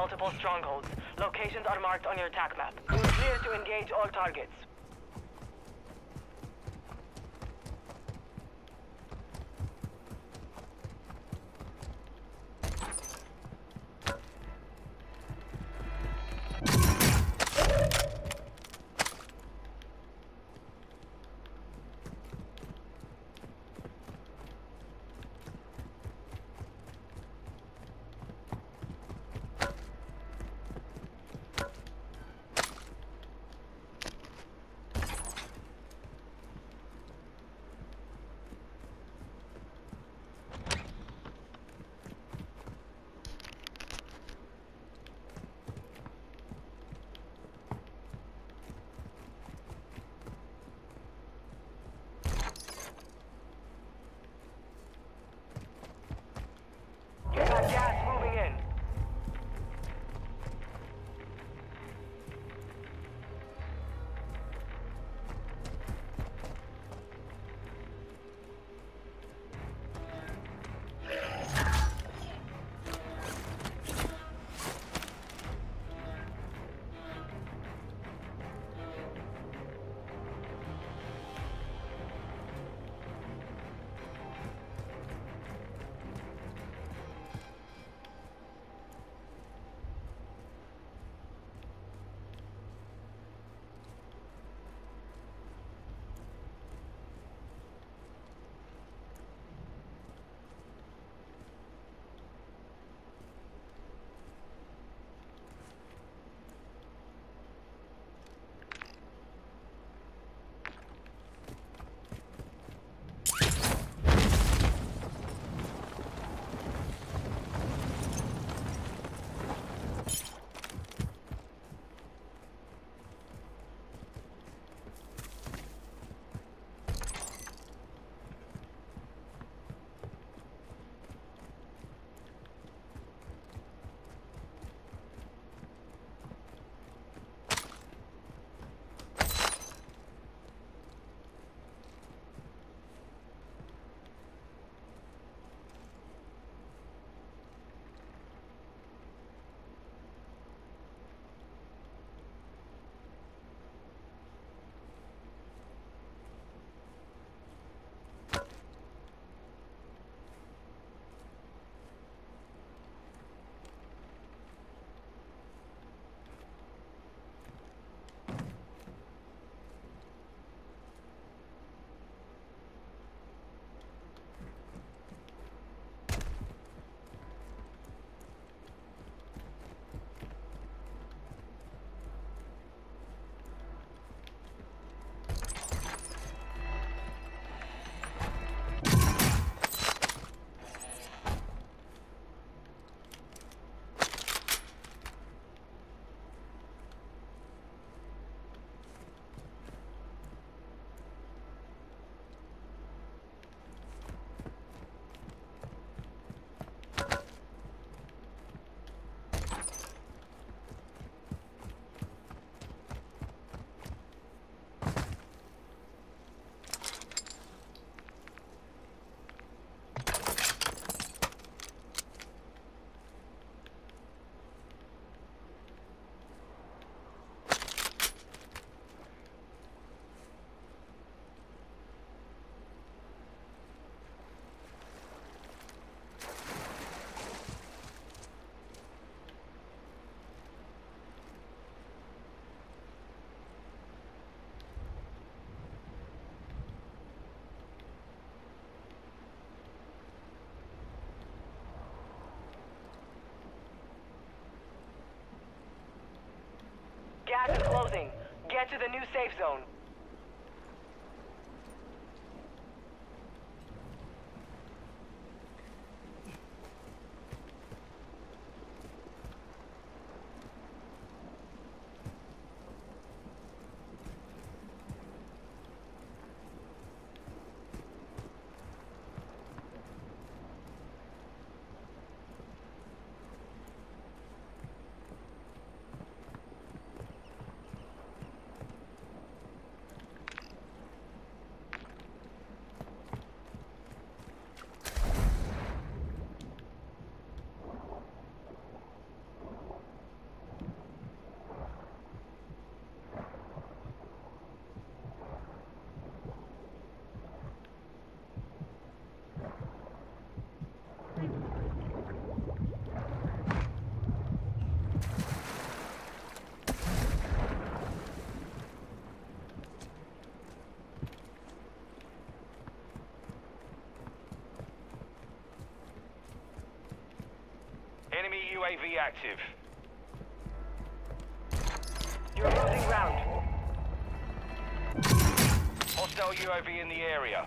multiple strongholds. Locations are marked on your tac map. Are clear to engage all targets. To the new safe zone. UAV active. You're losing ground. Hostile UAV in the area.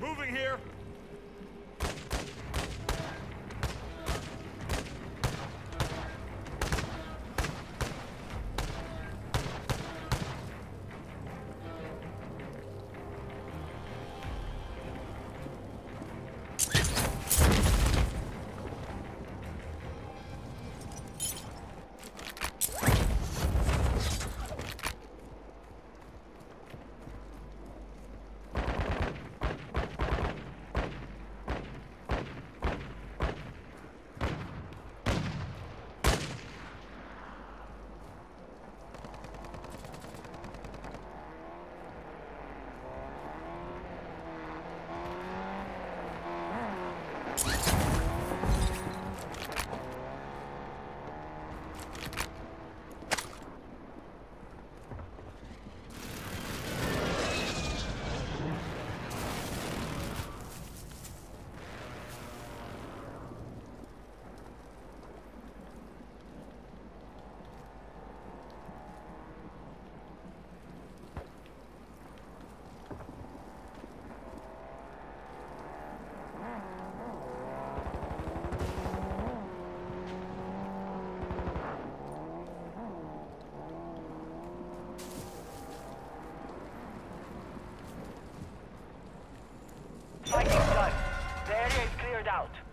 Moving here. out.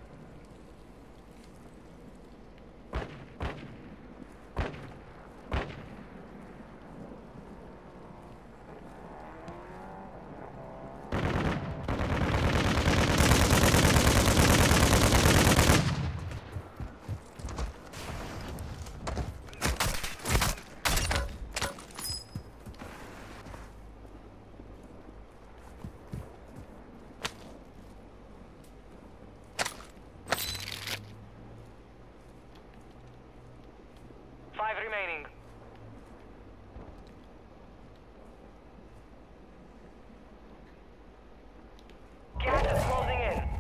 Remaining. Gas is closing in.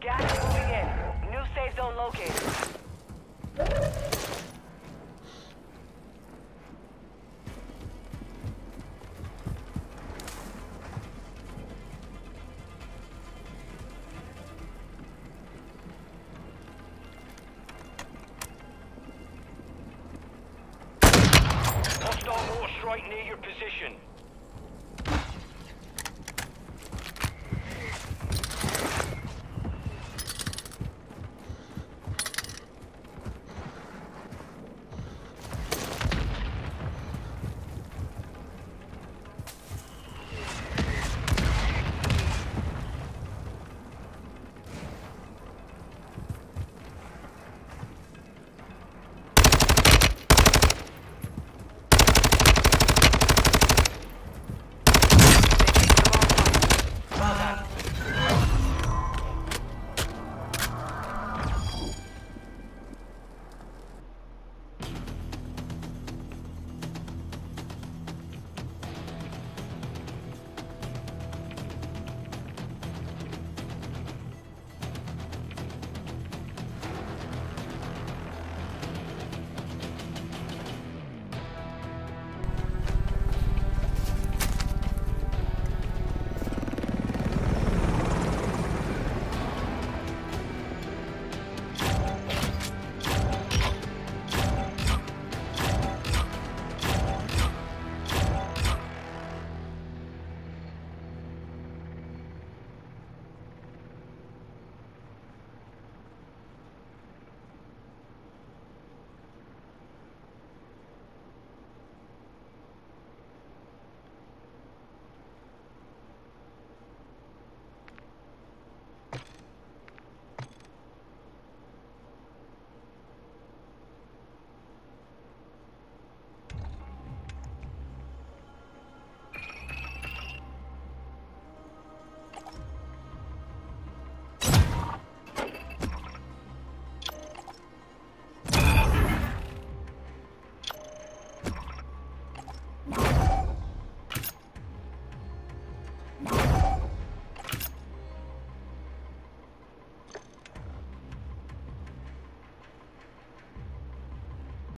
Gas is moving in. New safe zone located. Near your position.